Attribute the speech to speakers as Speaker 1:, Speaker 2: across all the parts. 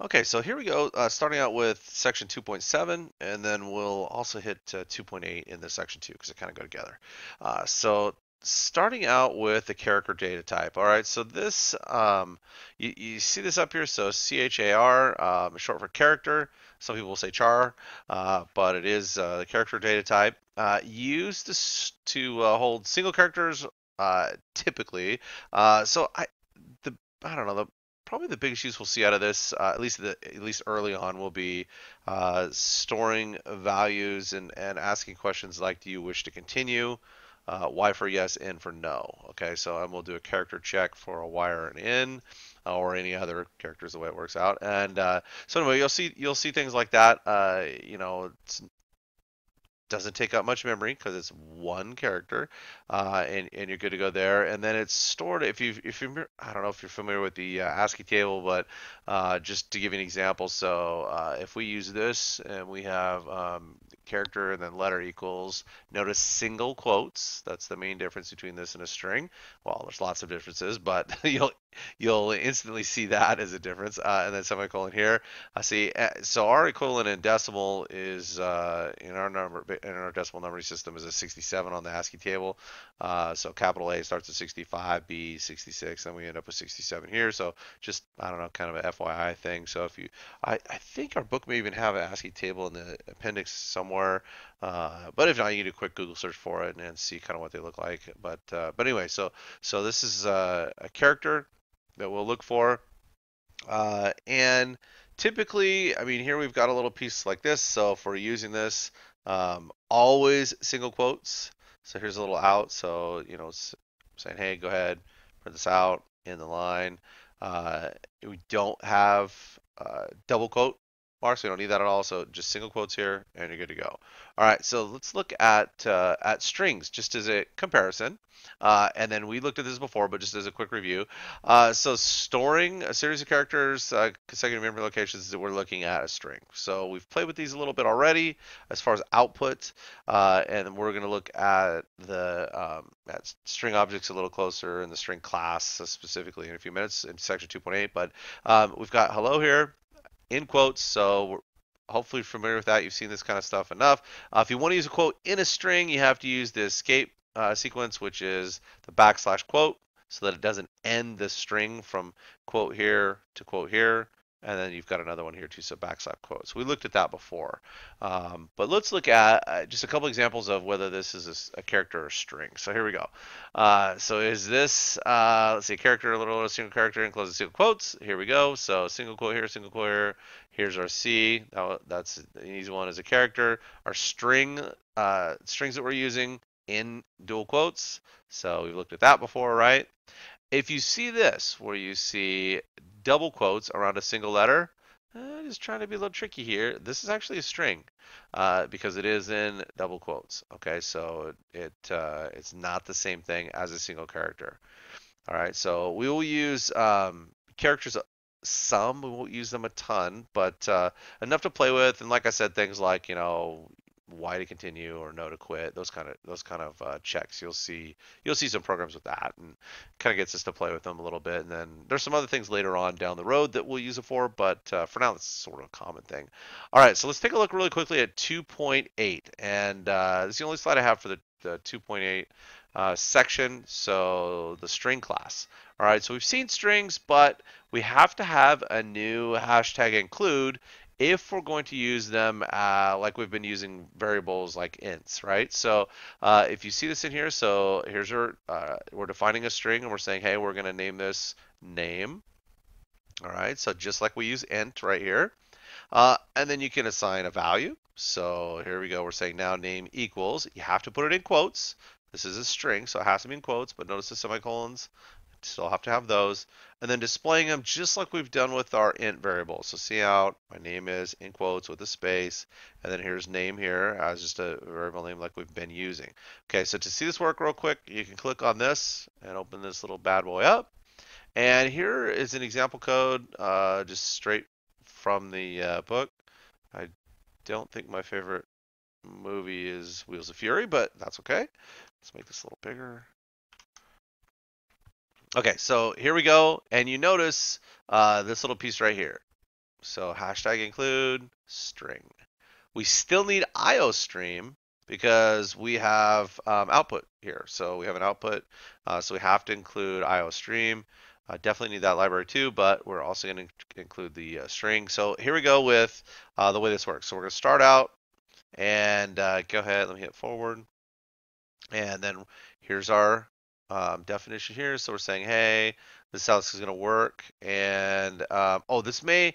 Speaker 1: Okay, so here we go, uh, starting out with section 2.7, and then we'll also hit uh, 2.8 in the section 2 because they kind of go together. Uh, so starting out with the character data type. All right, so this, um, you, you, see this up here, so CHAR, um, short for character. Some people will say char, uh, but it is uh, the character data type. Uh, used to, to hold single characters typically. so I, the I don't know the probably the biggest use we'll see out of this, uh, at least the, at least early on, will be uh, storing values and, and asking questions like, do you wish to continue? Uh, y for yes, n for no. Okay, so and we'll do a character check for a y or an n, or any other characters the way it works out. And uh, so anyway, you'll see you'll see things like that. Uh, you know, doesn't take up much memory because it's one character, uh, and and you're good to go there. And then it's stored. If you if you I don't know if you're familiar with the uh, ASCII table, but uh, just to give you an example, so uh, if we use this and we have um, character and then letter equals, notice single quotes. That's the main difference between this and a string. Well, there's lots of differences, but you'll you'll instantly see that as a difference. Uh, and then semicolon here. I see. Uh, so our equivalent in decimal is uh, in our number in our decimal numbering system is a 67 on the ASCII table. Uh, so capital A starts at 65, B 66, and we end up with 67 here. So just I don't know, kind of a FYI thing. So if you, I, I think our book may even have an ASCII table in the appendix somewhere. Uh, but if not, you do a quick Google search for it and, and see kind of what they look like. But uh, but anyway, so so this is a character that we'll look for. Uh, and typically, I mean, here we've got a little piece like this. So if we're using this, um, always single quotes. So here's a little out. So, you know, saying, hey, go ahead, print this out in the line. Uh, we don't have uh, double quote marks. We don't need that at all. So just single quotes here and you're good to go. All right, so let's look at uh, at strings just as a comparison. Uh, and then we looked at this before, but just as a quick review. Uh, so storing a series of characters, uh, consecutive memory locations that we're looking at a string. So we've played with these a little bit already as far as output, uh, and we're going to look at the um, at string objects a little closer and the string class specifically in a few minutes in section 2.8. But um, we've got hello here in quotes, so hopefully familiar with that. You've seen this kind of stuff enough. Uh, if you want to use a quote in a string, you have to use the escape uh, sequence, which is the backslash quote, so that it doesn't end the string from quote here to quote here. And then you've got another one here too, so backslash quotes. We looked at that before. Um, but let's look at uh, just a couple examples of whether this is a, a character or string. So here we go. Uh, so is this, uh, let's see, character, a little, a single character, and close single quotes. Here we go. So single quote here, single quote here. Here's our C. that's an easy one as a character. Our string, uh, strings that we're using in dual quotes. So we've looked at that before, right? If you see this, where you see double quotes around a single letter, uh, just trying to be a little tricky here. This is actually a string uh, because it is in double quotes. Okay, so it uh, it's not the same thing as a single character. All right, so we will use um, characters some. We won't use them a ton, but uh, enough to play with. And like I said, things like you know why to continue or no to quit those kind of those kind of uh, checks. You'll see you'll see some programs with that and kind of gets us to play with them a little bit. And then there's some other things later on down the road that we'll use it for but uh, for now it's sort of a common thing. All right so let's take a look really quickly at 2.8 and uh, this is the only slide i have for the, the 2.8 uh, section. So the string class. All right so we've seen strings but we have to have a new hashtag include if we're going to use them uh, like we've been using variables like ints, right? So uh, if you see this in here, so here's our, uh, we're defining a string and we're saying, hey, we're going to name this name. All right, so just like we use int right here. Uh, and then you can assign a value. So here we go. We're saying now name equals. You have to put it in quotes. This is a string, so it has to be in quotes, but notice the semicolons Still have to have those. And then displaying them just like we've done with our int variables. So cout, my name is in quotes with a space, and then here's name here as just a variable name like we've been using. Okay, so to see this work real quick, you can click on this and open this little bad boy up. And here is an example code uh, just straight from the uh, book. I don't think my favorite movie is Wheels of Fury, but that's okay. Let's make this a little bigger. Okay, so here we go, and you notice uh, this little piece right here. So hashtag include string. We still need IOStream because we have um, output here. So we have an output, uh, so we have to include IOStream. Uh, definitely need that library too, but we're also going to include the uh, string. So here we go with uh, the way this works. So we're going to start out and uh, go ahead. Let me hit forward. And then here's our um, definition here. So we're saying, hey, this this is going to work. And um, oh, this may,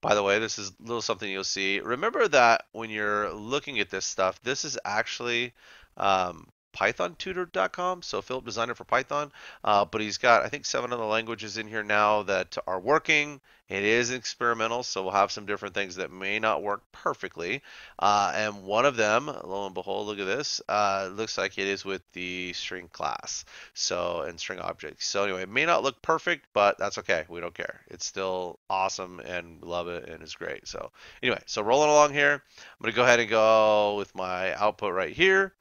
Speaker 1: by the way, this is a little something you'll see. Remember that when you're looking at this stuff, this is actually um, pythontutor.com. So Philip designed it for Python, uh, but he's got I think seven other languages in here now that are working. It is experimental, so we'll have some different things that may not work perfectly. Uh, and one of them, lo and behold, look at this, uh, looks like it is with the string class, so and string objects. So anyway, it may not look perfect, but that's okay. We don't care. It's still awesome and love it and it's great. So anyway, so rolling along here, I'm gonna go ahead and go with my output right here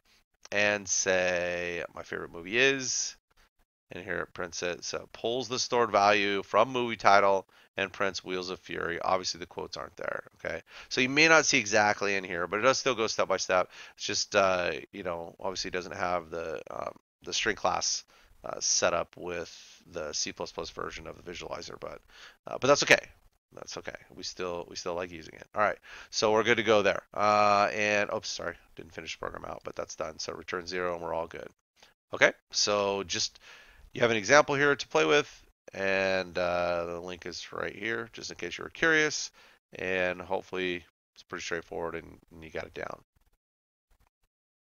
Speaker 1: and say my favorite movie is, and here it prints it. So it pulls the stored value from movie title and prints Wheels of Fury. Obviously the quotes aren't there. Okay, so you may not see exactly in here, but it does still go step by step. It's just uh, you know obviously it doesn't have the um, the string class uh, set up with the C++ version of the visualizer, but uh, but that's okay. That's okay. We still we still like using it. All right, so we're good to go there. Uh, and oops, sorry, didn't finish the program out, but that's done. So return zero, and we're all good. Okay, so just you have an example here to play with, and uh, the link is right here, just in case you were curious. And hopefully it's pretty straightforward, and, and you got it down.